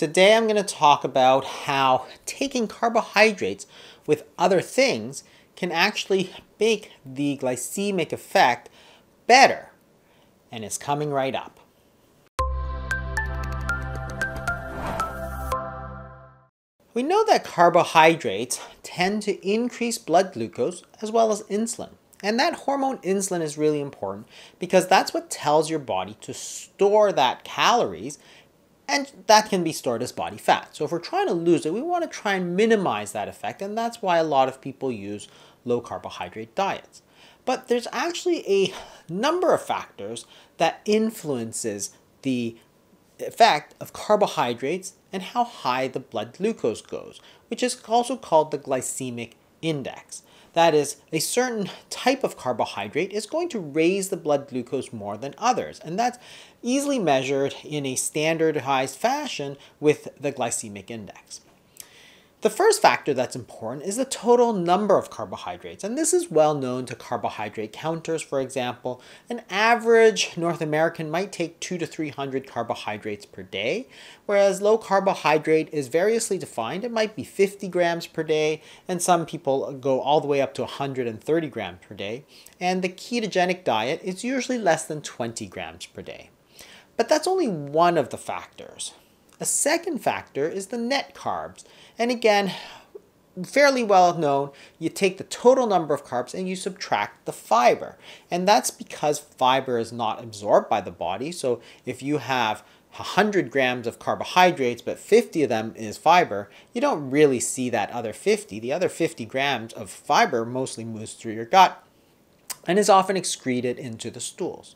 Today I'm going to talk about how taking carbohydrates with other things can actually make the glycemic effect better. And it's coming right up. We know that carbohydrates tend to increase blood glucose as well as insulin. And that hormone insulin is really important because that's what tells your body to store that calories and that can be stored as body fat. So if we're trying to lose it, we want to try and minimize that effect, and that's why a lot of people use low carbohydrate diets. But there's actually a number of factors that influences the effect of carbohydrates and how high the blood glucose goes, which is also called the glycemic index. That is, a certain type of carbohydrate is going to raise the blood glucose more than others, and that's easily measured in a standardized fashion with the glycemic index. The first factor that's important is the total number of carbohydrates, and this is well known to carbohydrate counters. For example, an average North American might take 2 to 300 carbohydrates per day, whereas low carbohydrate is variously defined. It might be 50 grams per day, and some people go all the way up to 130 grams per day. And the ketogenic diet is usually less than 20 grams per day. But that's only one of the factors. A second factor is the net carbs. And again, fairly well known, you take the total number of carbs and you subtract the fiber. And that's because fiber is not absorbed by the body. So if you have 100 grams of carbohydrates, but 50 of them is fiber, you don't really see that other 50. The other 50 grams of fiber mostly moves through your gut and is often excreted into the stools.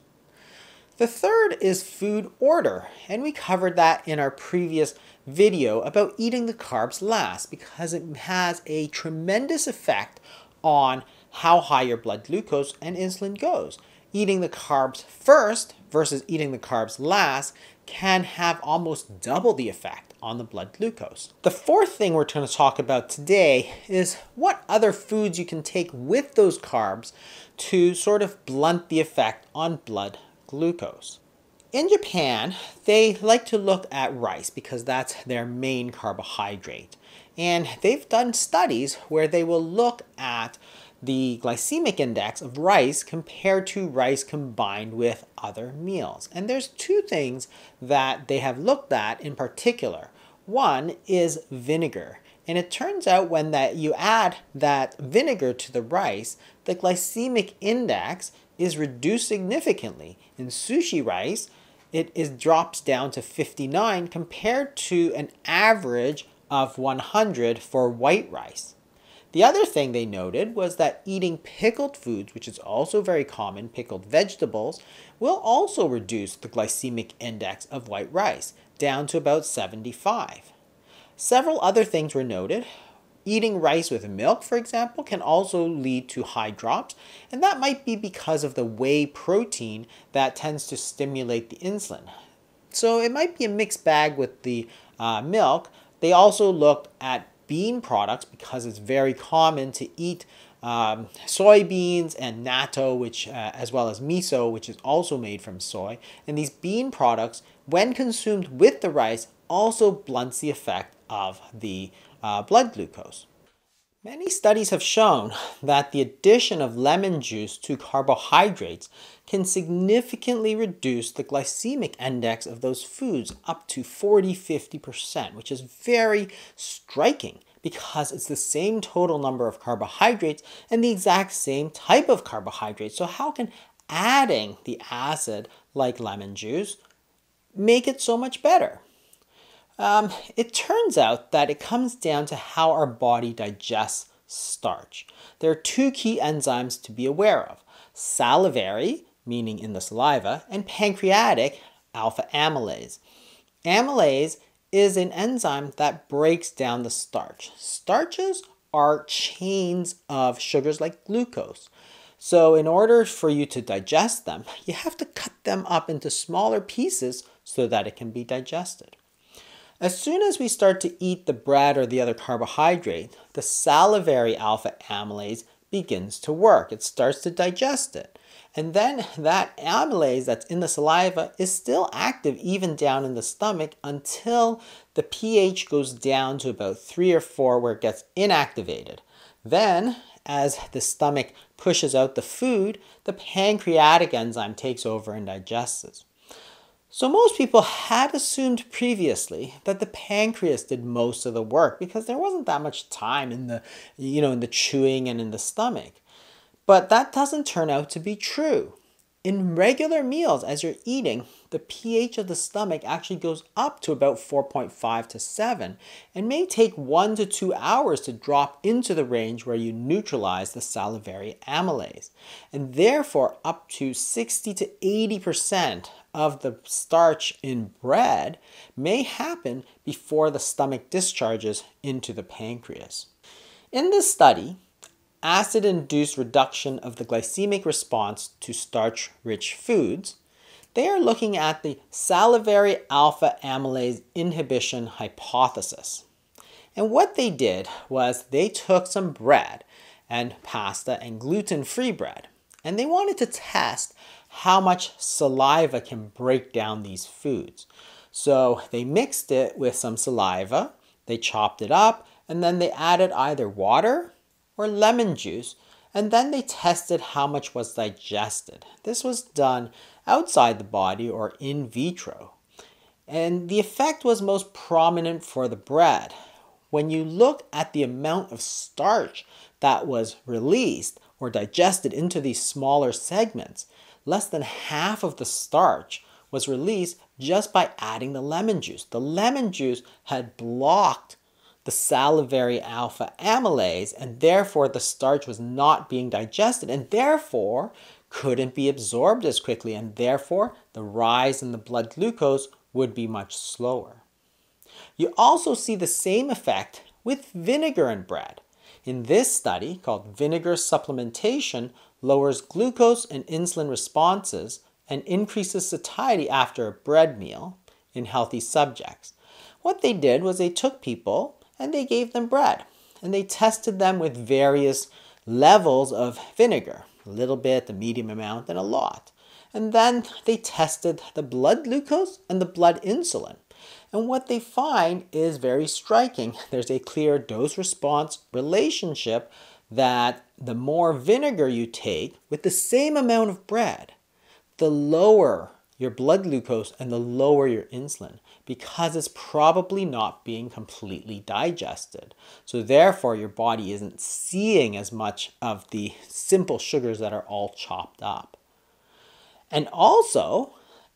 The third is food order, and we covered that in our previous video about eating the carbs last because it has a tremendous effect on how high your blood glucose and insulin goes. Eating the carbs first versus eating the carbs last can have almost double the effect on the blood glucose. The fourth thing we're going to talk about today is what other foods you can take with those carbs to sort of blunt the effect on blood glucose. In Japan, they like to look at rice because that's their main carbohydrate. And they've done studies where they will look at the glycemic index of rice compared to rice combined with other meals. And there's two things that they have looked at in particular. One is vinegar. And it turns out when that you add that vinegar to the rice, the glycemic index is reduced significantly. In sushi rice, it is drops down to 59 compared to an average of 100 for white rice. The other thing they noted was that eating pickled foods, which is also very common, pickled vegetables, will also reduce the glycemic index of white rice down to about 75. Several other things were noted. Eating rice with milk, for example, can also lead to high drops, and that might be because of the whey protein that tends to stimulate the insulin. So it might be a mixed bag with the uh, milk. They also looked at bean products because it's very common to eat um, soybeans and natto, which uh, as well as miso, which is also made from soy. And these bean products, when consumed with the rice, also blunts the effect of the uh, blood glucose. Many studies have shown that the addition of lemon juice to carbohydrates can significantly reduce the glycemic index of those foods up to 40-50%, which is very striking because it's the same total number of carbohydrates and the exact same type of carbohydrates. So how can adding the acid like lemon juice make it so much better? Um, it turns out that it comes down to how our body digests starch. There are two key enzymes to be aware of. Salivary, meaning in the saliva, and pancreatic, alpha amylase. Amylase is an enzyme that breaks down the starch. Starches are chains of sugars like glucose. So in order for you to digest them, you have to cut them up into smaller pieces so that it can be digested. As soon as we start to eat the bread or the other carbohydrate, the salivary alpha amylase begins to work. It starts to digest it. And then that amylase that's in the saliva is still active even down in the stomach until the pH goes down to about three or four where it gets inactivated. Then, as the stomach pushes out the food, the pancreatic enzyme takes over and digests it. So most people had assumed previously that the pancreas did most of the work because there wasn't that much time in the you know in the chewing and in the stomach. But that doesn't turn out to be true. In regular meals, as you're eating, the pH of the stomach actually goes up to about 4.5 to 7 and may take 1 to 2 hours to drop into the range where you neutralize the salivary amylase. And therefore, up to 60 to 80% of the starch in bread may happen before the stomach discharges into the pancreas. In this study, acid induced reduction of the glycemic response to starch rich foods, they are looking at the salivary alpha amylase inhibition hypothesis. And what they did was they took some bread and pasta and gluten free bread, and they wanted to test how much saliva can break down these foods. So they mixed it with some saliva, they chopped it up, and then they added either water or lemon juice, and then they tested how much was digested. This was done outside the body or in vitro. And the effect was most prominent for the bread. When you look at the amount of starch that was released or digested into these smaller segments, less than half of the starch was released just by adding the lemon juice. The lemon juice had blocked the salivary alpha amylase, and therefore the starch was not being digested, and therefore couldn't be absorbed as quickly, and therefore the rise in the blood glucose would be much slower. You also see the same effect with vinegar in bread. In this study, called vinegar supplementation, lowers glucose and insulin responses and increases satiety after a bread meal in healthy subjects. What they did was they took people and they gave them bread. And they tested them with various levels of vinegar a little bit, a medium amount, and a lot. And then they tested the blood glucose and the blood insulin. And what they find is very striking. There's a clear dose response relationship that the more vinegar you take with the same amount of bread, the lower your blood glucose and the lower your insulin because it's probably not being completely digested. So, therefore, your body isn't seeing as much of the simple sugars that are all chopped up. And also,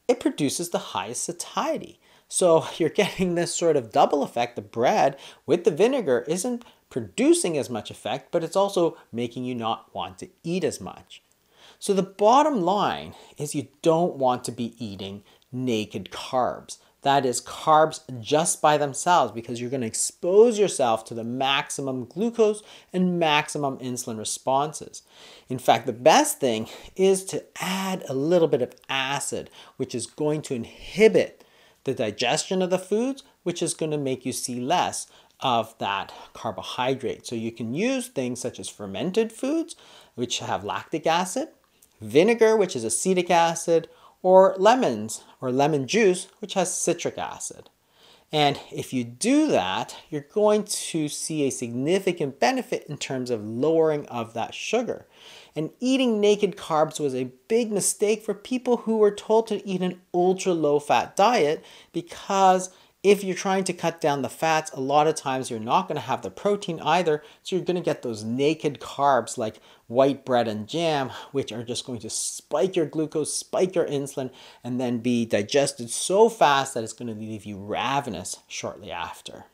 it produces the highest satiety. So, you're getting this sort of double effect. The bread with the vinegar isn't producing as much effect, but it's also making you not want to eat as much. So, the bottom line is you don't want to be eating naked carbs. That is carbs just by themselves because you're going to expose yourself to the maximum glucose and maximum insulin responses. In fact, the best thing is to add a little bit of acid, which is going to inhibit the digestion of the foods, which is going to make you see less of that carbohydrate. So you can use things such as fermented foods, which have lactic acid, vinegar, which is acetic acid, or lemons or lemon juice, which has citric acid. And if you do that, you're going to see a significant benefit in terms of lowering of that sugar. And eating naked carbs was a big mistake for people who were told to eat an ultra low fat diet because if you're trying to cut down the fats, a lot of times you're not going to have the protein either. So you're going to get those naked carbs like white bread and jam, which are just going to spike your glucose, spike your insulin, and then be digested so fast that it's going to leave you ravenous shortly after.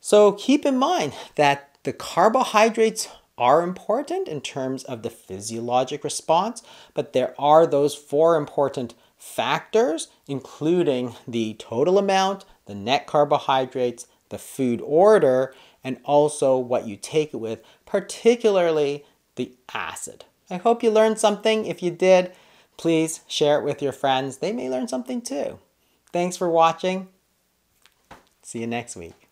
So keep in mind that the carbohydrates are important in terms of the physiologic response, but there are those four important factors, including the total amount, the net carbohydrates, the food order, and also what you take it with, particularly the acid. I hope you learned something. If you did, please share it with your friends. They may learn something too. Thanks for watching. See you next week.